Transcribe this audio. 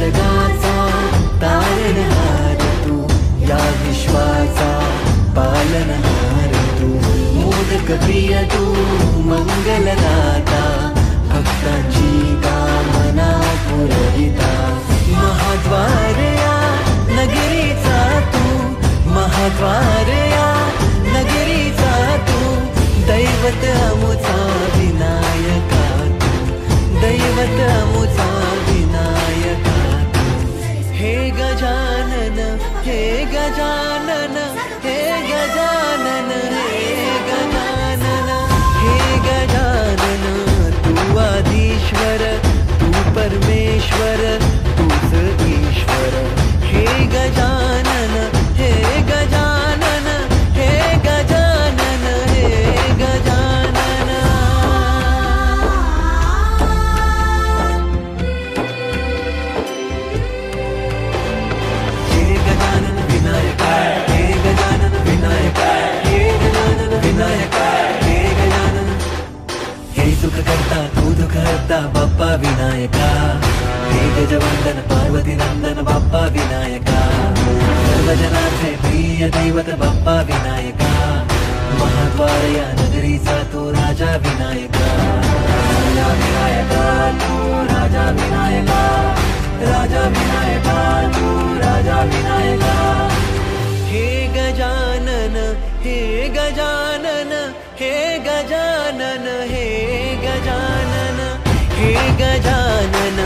जगाचा तारणहार तू या विश्वाचा पालनहार तू. मोदक प्रिय तू मंगलदाता भक्ताची कामना पुरविता. महाद्वार नगरीचा तू महाद्वार नगरीचा तू. दैवत अमुचा विनायका तू. दैवत अमुचा गजानन गजान बाप्पा विनायका। हे गजवंदन पार्वती नंदन बाप्पा विनायका। सर्वजनांचे प्रिय दैवत बाप्पा विनायका। महाद्वार या नगरीचा तो राजा विनायका। राजा विनायका तू राजा विनायका। राजा विनायका तू राजा विनायका। हे गजानन हे हे गजानन